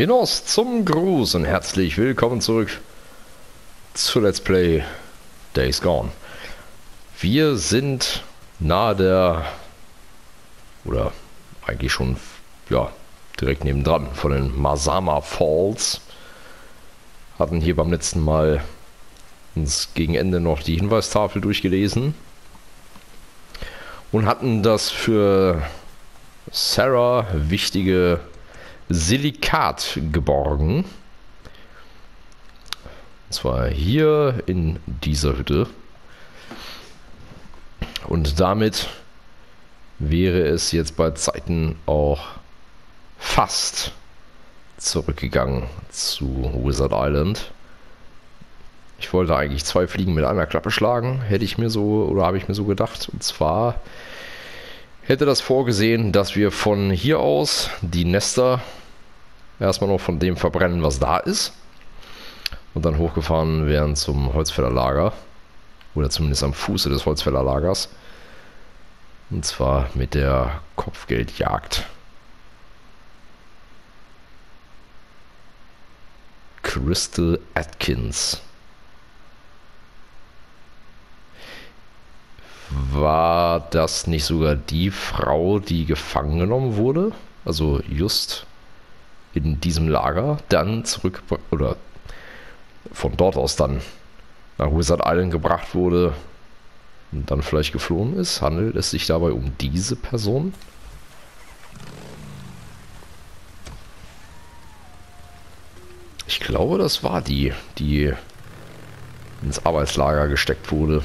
Innos zum Gruß und herzlich willkommen zurück zu Let's Play Days Gone. Wir sind nahe der, oder eigentlich schon, ja, direkt nebendran von den Masama Falls. Hatten hier beim letzten Mal uns gegen Ende noch die Hinweistafel durchgelesen und hatten das für Sarah wichtige Silikat geborgen. Und zwar hier in dieser Hütte. Und damit wäre es jetzt bei Zeiten auch fast zurückgegangen zu Wizard Island. Ich wollte eigentlich zwei Fliegen mit einer Klappe schlagen, hätte ich mir so oder habe ich mir so gedacht. Und zwar hätte das vorgesehen, dass wir von hier aus die Nester erstmal noch von dem verbrennen, was da ist. Und dann hochgefahren werden zum Holzfällerlager. Oder zumindest am Fuße des Holzfällerlagers. Und zwar mit der Kopfgeldjagd. Crystal Atkins. War das nicht sogar die Frau, die gefangen genommen wurde? Also just in diesem Lager, dann zurück oder von dort aus dann nach Wizard Island gebracht wurde und dann vielleicht geflohen ist? Handelt es sich dabei um diese Person? Ich glaube, das war die, die ins Arbeitslager gesteckt wurde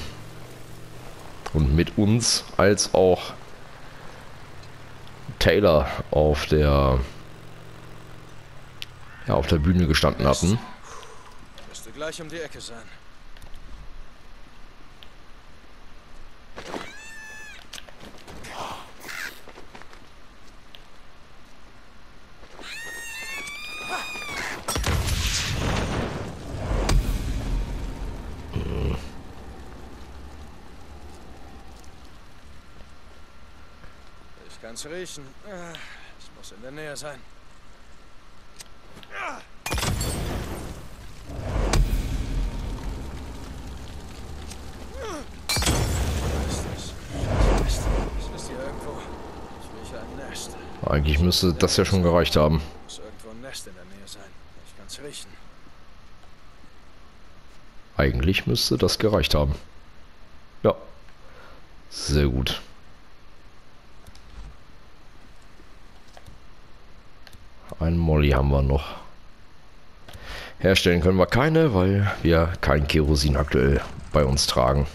und mit uns als auch Taylor auf der ja, auf der Bühne gestanden hatten. Müsste gleich um die Ecke sein. kann's riechen. Ah, es muss in der Nähe sein. Eigentlich müsste das ja schon gereicht haben. Eigentlich müsste das gereicht haben. Ja. Sehr gut. Ein Molly haben wir noch. Herstellen können wir keine, weil wir kein Kerosin aktuell bei uns tragen.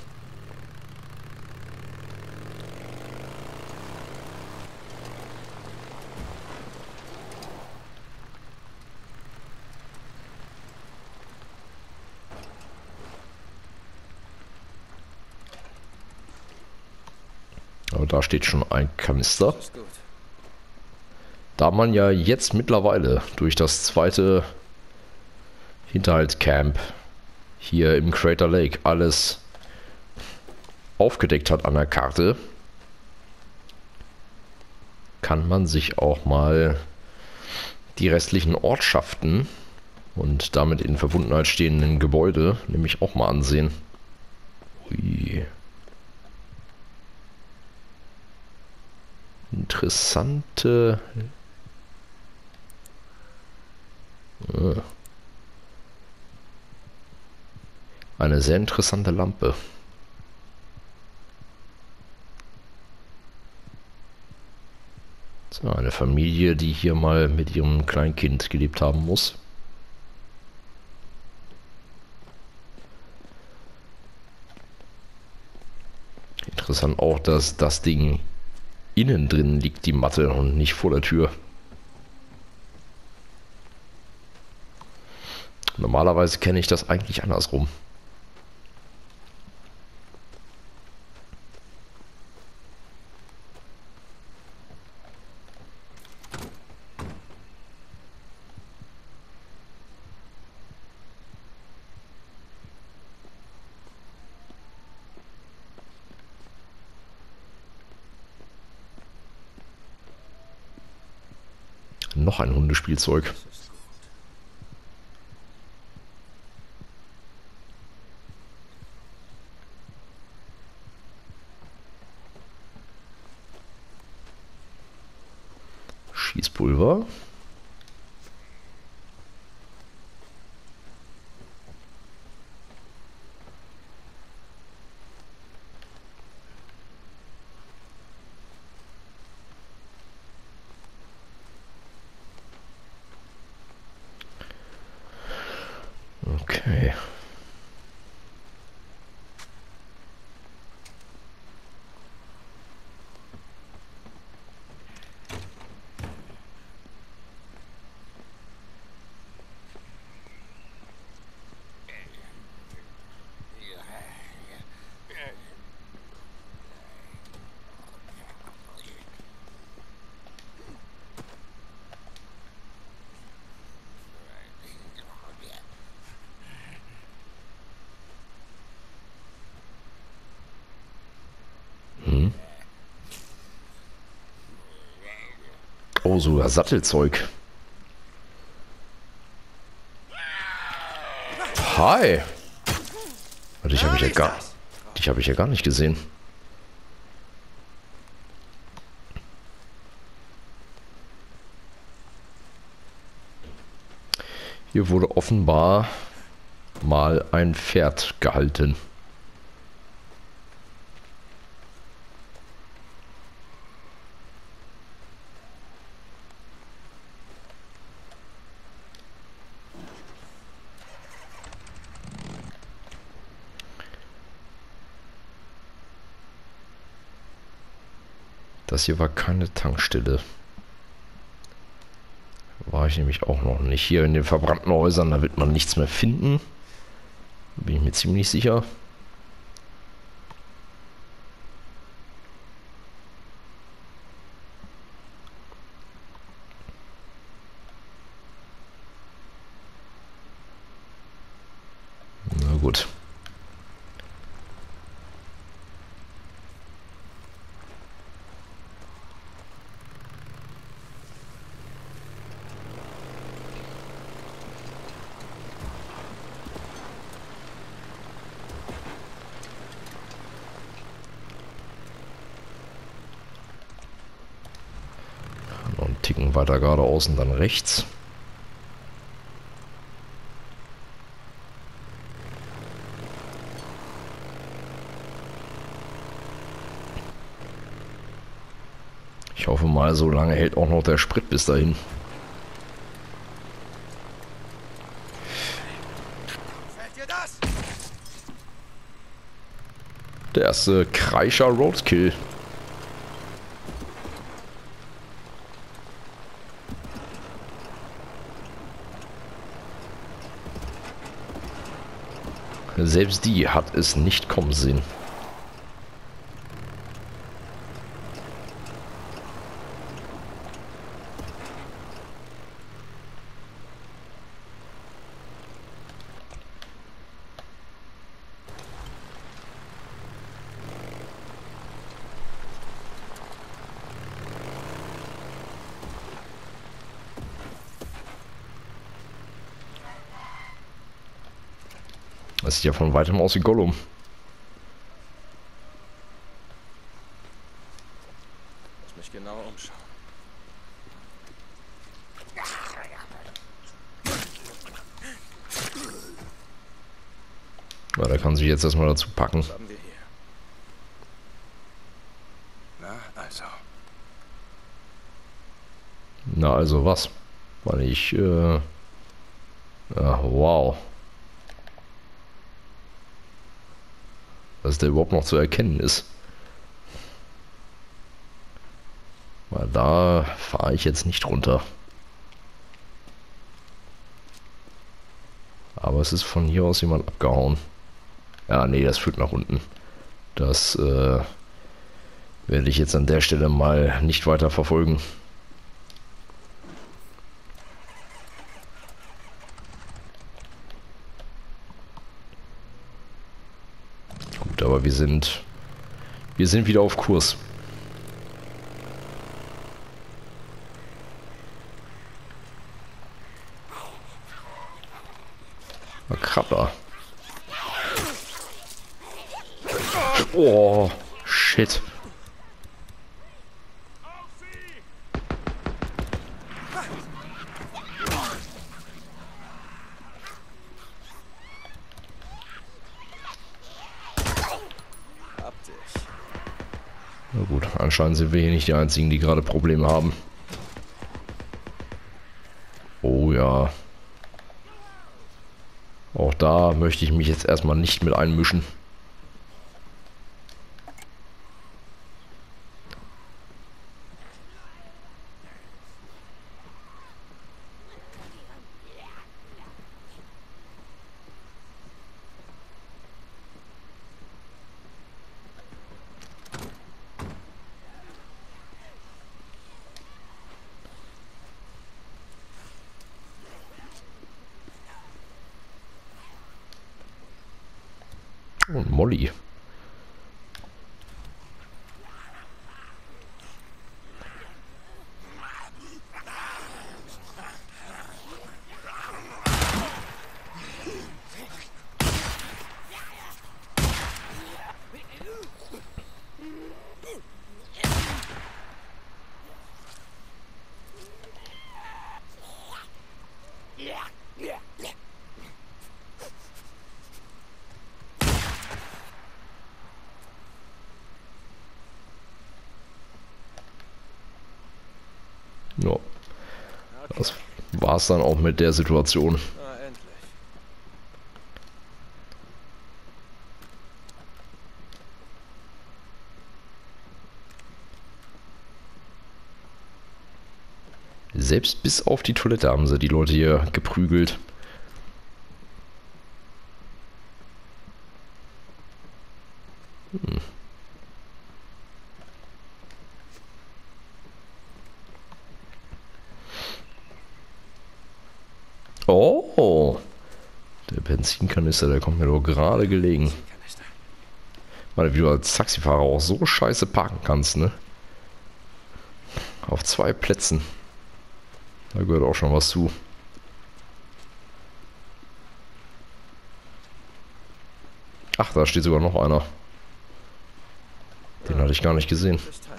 Steht schon ein Kanister. Da man ja jetzt mittlerweile durch das zweite Hinterhaltscamp hier im Crater Lake alles aufgedeckt hat an der Karte, kann man sich auch mal die restlichen Ortschaften und damit in Verbundenheit stehenden Gebäude nämlich auch mal ansehen. Ui. Interessante eine sehr interessante Lampe. So, eine Familie, die hier mal mit ihrem Kleinkind gelebt haben muss. Interessant auch, dass das Ding innen drin liegt, die Matte, und nicht vor der Tür. Normalerweise kenne ich das eigentlich andersrum. Noch ein Hundespielzeug. Schießpulver. Okay. Oh, sogar Sattelzeug. Hi. Dich habe ich ja gar, dich habe ich ja gar nicht gesehen. Hier wurde offenbar mal ein Pferd gehalten. Das hier war keine Tankstelle. War ich nämlich auch noch nicht. Hier in den verbrannten Häusern, da wird man nichts mehr finden. Bin ich mir ziemlich sicher. Na gut. Noch einen Ticken weiter geradeaus und dann rechts. Ich hoffe mal, so lange hält auch noch der Sprit bis dahin. Der erste Kreischer Roadkill. Selbst die hat es nicht kommen sehen. Sieht ja von weitem aus wie Gollum. Muss mich genau umschauen. Ja, der kann sich jetzt erstmal dazu packen. Na, also. Na, also was? Weil ich, äh... Ja, wow. Dass der überhaupt noch zu erkennen ist. Weil da fahre ich jetzt nicht runter. Aber es ist von hier aus jemand abgehauen. Ja, nee, das führt nach unten. Das äh, werde ich jetzt an der Stelle mal nicht weiter verfolgen. Gut, aber wir sind wir sind wieder auf Kurs. Ah, Krabber. Oh, shit. Na gut, anscheinend sind wir hier nicht die Einzigen, die gerade Probleme haben. Oh ja. Auch da möchte ich mich jetzt erstmal nicht mit einmischen. Molly. Dann auch mit der Situation. Selbst bis auf die Toilette haben sie die Leute hier geprügelt. Hm. Oh, der Benzinkanister, der kommt mir doch gerade gelegen. Mal, wie du als Taxifahrer auch so scheiße parken kannst, ne? Auf zwei Plätzen. Da gehört auch schon was zu. Ach, da steht sogar noch einer. Den hatte ich gar nicht gesehen. Fürs Timing.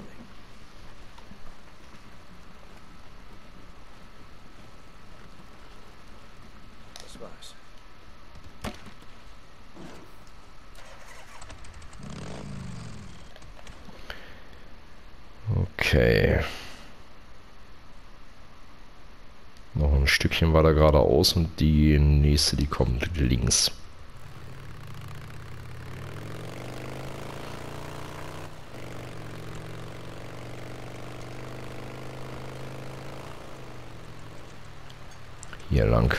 Das war's. Okay. Noch ein Stückchen weiter geradeaus und die nächste, die kommt links. Hier lang.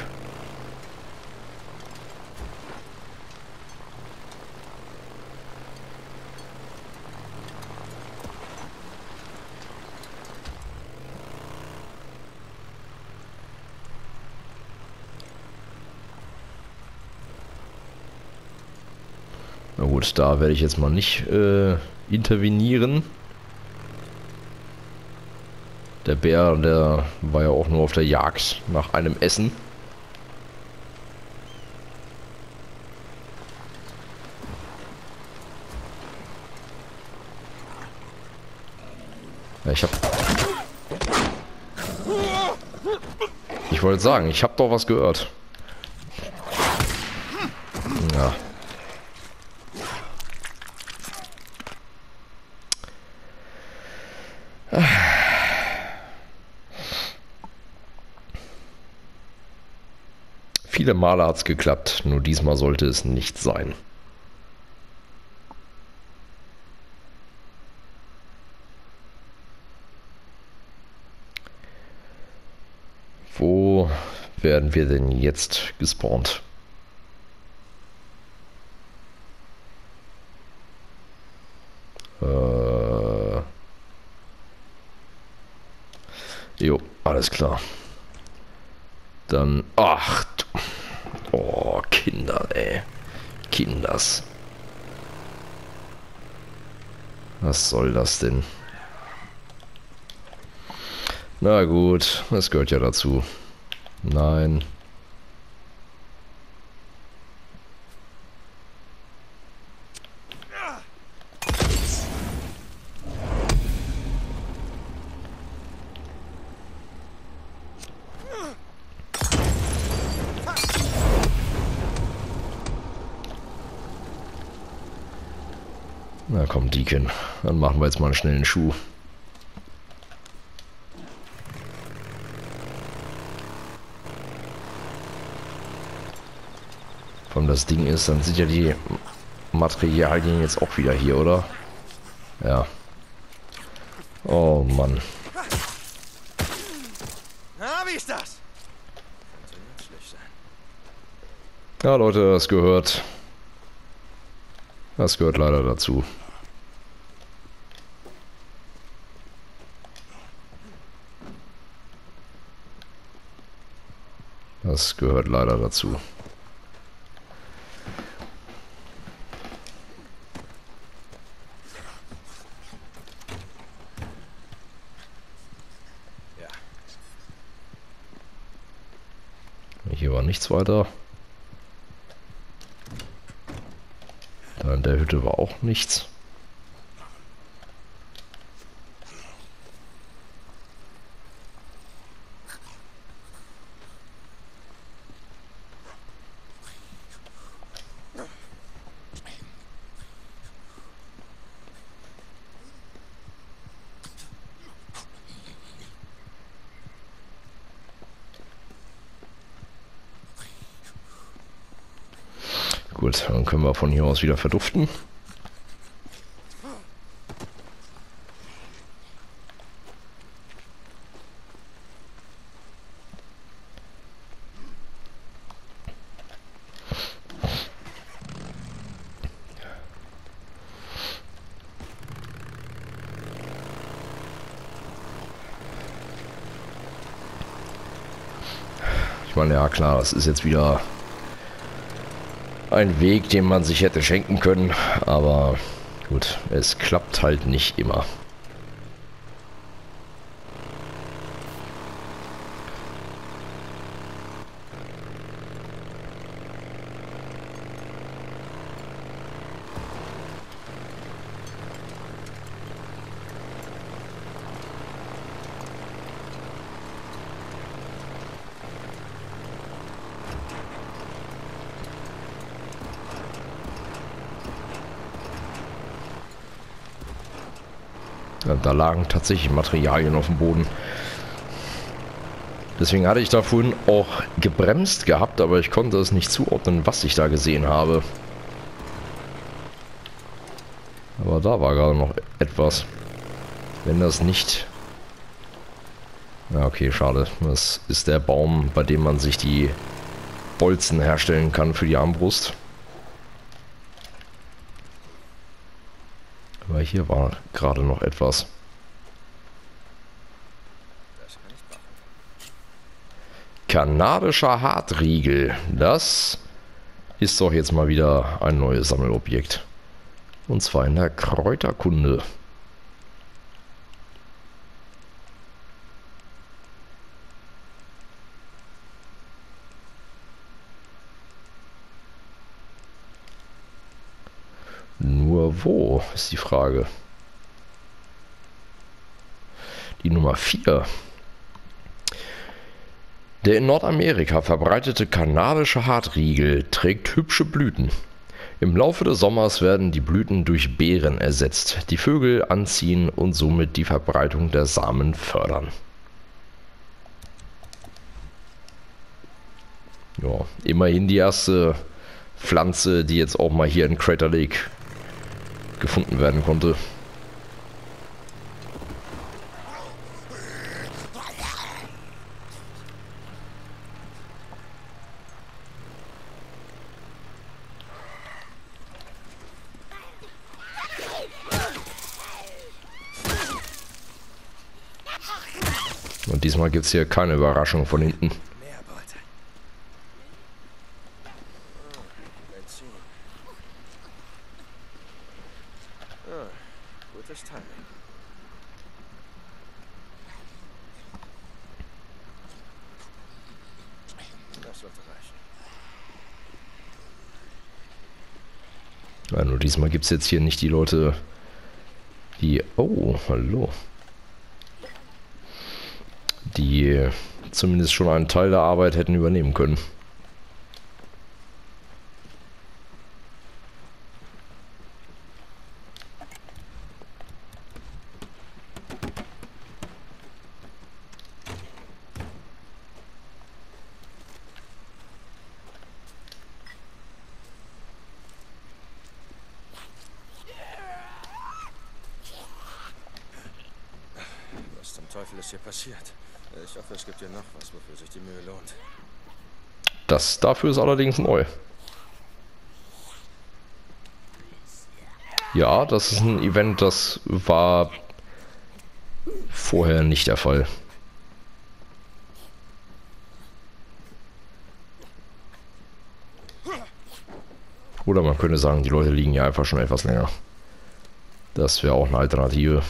Na gut, da werde ich jetzt mal nicht äh, intervenieren. Der Bär, der war ja auch nur auf der Jagd nach einem Essen. Ja, ich hab... Ich wollte sagen, ich habe doch was gehört. Ja. Viele Male hat es geklappt, nur diesmal sollte es nicht sein. Wo werden wir denn jetzt gespawnt? Äh. Jo, alles klar. Dann. Ach. Oh, Kinder, ey. Kinders. Was soll das denn? Na gut, das gehört ja dazu. Nein. Na komm, Deacon. Dann machen wir jetzt mal einen schnellen Schuh. Allem das Ding ist, dann sind ja die Materialien jetzt auch wieder hier, oder? Ja. Oh Mann. Na, wie ist das? Ja, Leute, das gehört. Das gehört leider dazu. Das gehört leider dazu. Hier war nichts weiter. Da in der Hütte war auch nichts. Gut, dann können wir von hier aus wieder verduften. Ich meine, ja klar, das ist jetzt wieder ein Weg, den man sich hätte schenken können, aber gut, es klappt halt nicht immer. Da lagen tatsächlich Materialien auf dem Boden. Deswegen hatte ich da vorhin auch gebremst gehabt, aber ich konnte es nicht zuordnen, was ich da gesehen habe. Aber da war gerade noch etwas. Wenn das nicht... Ja, okay, schade. Das ist der Baum, bei dem man sich die Bolzen herstellen kann für die Armbrust. Aber hier war gerade noch etwas. das kann ich machen. Kanadischer Hartriegel. Das ist doch jetzt mal wieder ein neues Sammelobjekt. Und zwar in der Kräuterkunde. Nur wo, ist die Frage. Die Nummer 4. Der in Nordamerika verbreitete kanadische Hartriegel trägt hübsche Blüten. Im Laufe des Sommers werden die Blüten durch Beeren ersetzt, die Vögel anziehen und somit die Verbreitung der Samen fördern. Ja, immerhin die erste Pflanze, die jetzt auch mal hier in Crater Lake gefunden werden konnte. Und diesmal gibt es hier keine Überraschung von hinten. Ja, nur diesmal gibt es jetzt hier nicht die Leute, die... Oh, hallo. Zumindest schon einen Teil der Arbeit hätten übernehmen können. Teufel ist hier passiert? Ich hoffe, es gibt hier noch was, wofür sich die Mühe lohnt. Das dafür ist allerdings neu. Ja, das ist ein Event, das war vorher nicht der Fall. Oder man könnte sagen, die Leute liegen ja einfach schon etwas länger. Das wäre auch eine Alternative.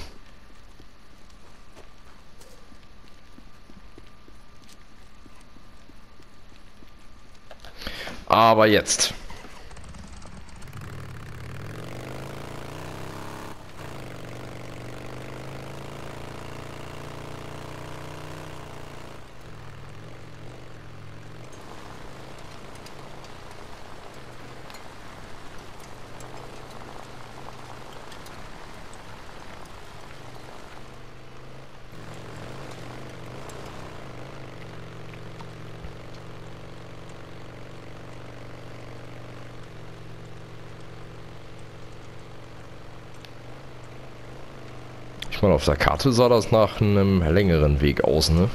Aber jetzt. Ich meine, auf der Karte sah das nach einem längeren Weg aus, ne?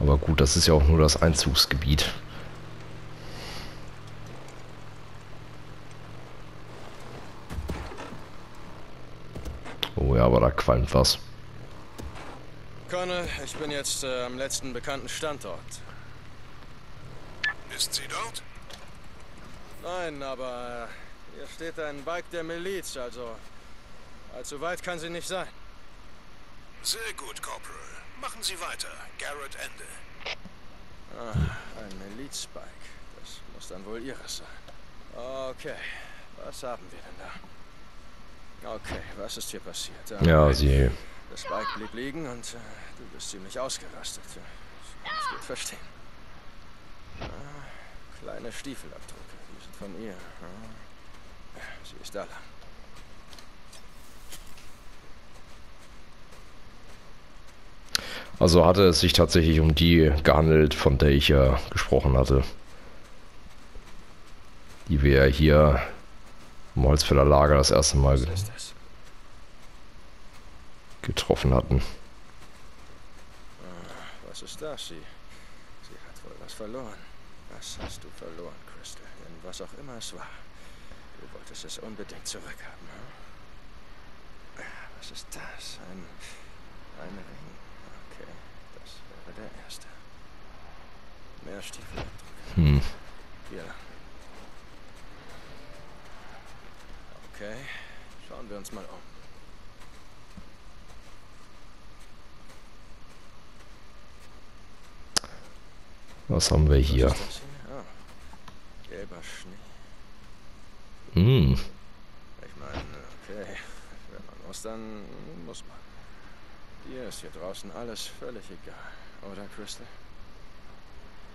Aber gut, das ist ja auch nur das Einzugsgebiet. Oh ja, aber da qualmt was. Connor, ich bin jetzt äh, am letzten bekannten Standort. Ist sie dort? Nein, aber hier steht ein Bike der Miliz, also allzu weit kann sie nicht sein. Sehr gut, Corporal. Machen Sie weiter. Garrett Ende. Ah, ein Milizbike. Das muss dann wohl ihres sein. Okay, was haben wir denn da? Okay, was ist hier passiert? Ah, Ja, sie. Das Bike blieb liegen und äh, du bist ziemlich ausgerastet. Ich gut verstehen. Ah, kleine Stiefelabdrücke, die sind von ihr. Ah. Sie ist da lang. Also hatte es sich tatsächlich um die gehandelt, von der ich ja gesprochen hatte. Die wir hier im Holzfäller Lager das erste Mal getroffen hatten. Was ist das? Sie, sie hat wohl was verloren. Was hast du verloren, Crystal? Denn was auch immer es war, du wolltest es unbedingt zurückhaben. Hm? Was ist das? Ein, ein Ring. Okay, das wäre der erste. Mehr Stiefelabdrücke. Hm. Hier. Okay, schauen wir uns mal um. Was haben wir hier? Ah, gelber Schnee. Hm. Ich meine, okay, wenn man muss, dann muss man. Dir ist hier draußen alles völlig egal, oder Crystal?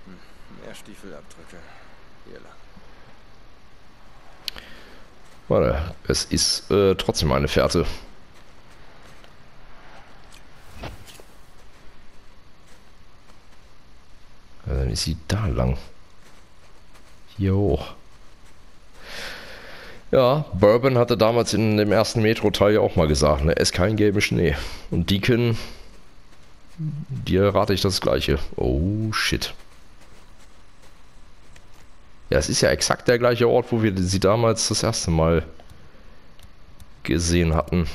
Hm, mehr Stiefelabdrücke. Hier lang. Warte, es ist äh, trotzdem eine Fährte. Ja, dann ist sie da lang. Hier hoch. Ja, Bourbon hatte damals in dem ersten Metro-Teil ja auch mal gesagt, ne, ess keinen gelben Schnee. Und Deacon, dir rate ich das gleiche. Oh, shit. Ja, es ist ja exakt der gleiche Ort, wo wir sie damals das erste Mal gesehen hatten.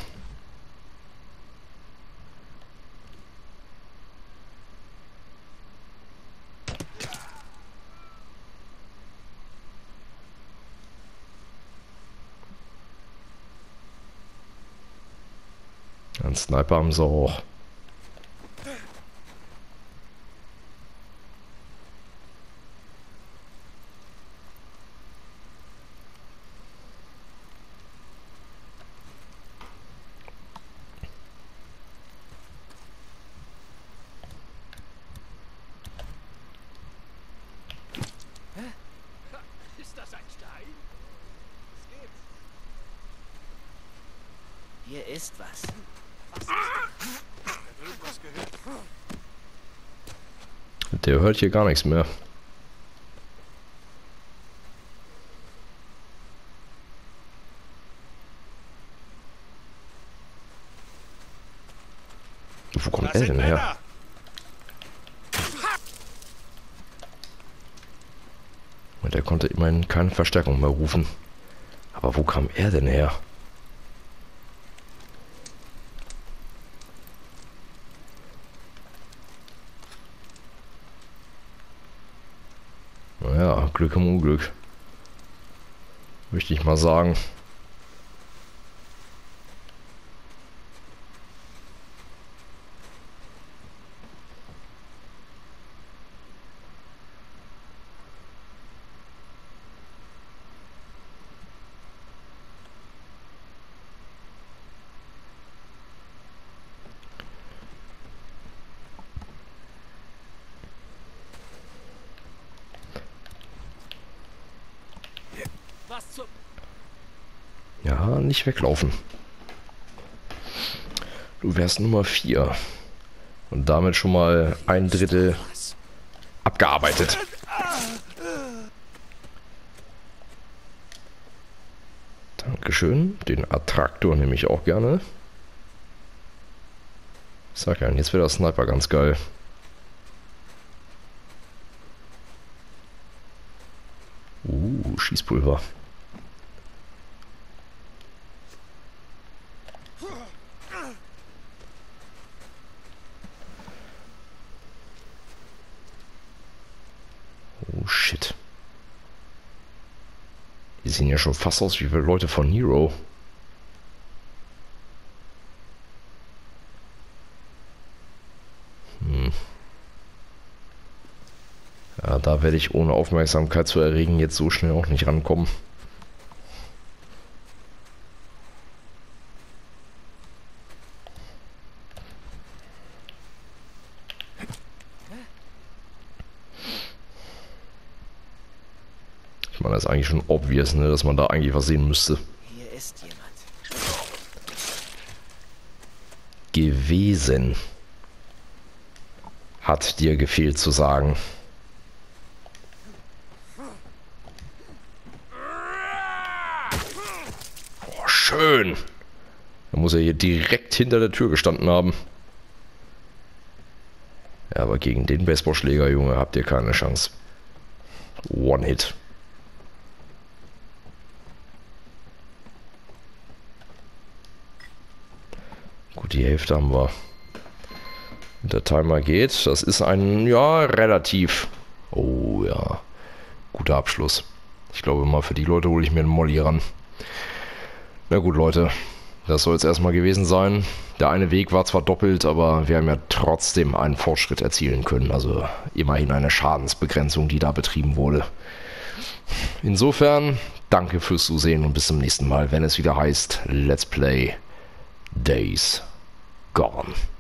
Ein Sniper haben sie auch. Hier ist was. Der hört hier gar nichts mehr. Wo kommt er denn her? Und er konnte immerhin keine Verstärkung mehr rufen. Aber wo kam er denn her? Glück im Unglück. Möchte ich mal sagen. Ja, nicht weglaufen. Du wärst Nummer 4. Und damit schon mal ein Drittel abgearbeitet. Dankeschön. Den Attraktor nehme ich auch gerne. Sag ja, jetzt wird der Sniper ganz geil. Uh, Schießpulver. Oh shit. Die sehen ja schon fast aus wie Leute von Nero. Hm. Ja, da werde ich ohne Aufmerksamkeit zu erregen jetzt so schnell auch nicht rankommen. Ist eigentlich schon obvious, ne, dass man da eigentlich was sehen müsste. Hier ist jemand. Gewesen. Hat dir gefehlt zu sagen. Oh, schön. Da muss er hier direkt hinter der Tür gestanden haben. Ja, aber gegen den Baseballschläger, Junge, habt ihr keine Chance. One-Hit. Gut, die Hälfte haben wir. Der Timer geht. Das ist ein, ja, relativ. Oh ja. Guter Abschluss. Ich glaube mal, für die Leute hole ich mir einen Molly ran. Na gut, Leute. Das soll es erstmal gewesen sein. Der eine Weg war zwar doppelt, aber wir haben ja trotzdem einen Fortschritt erzielen können. Also immerhin eine Schadensbegrenzung, die da betrieben wurde. Insofern, danke fürs Zusehen und bis zum nächsten Mal, wenn es wieder heißt Let's Play Days Gone.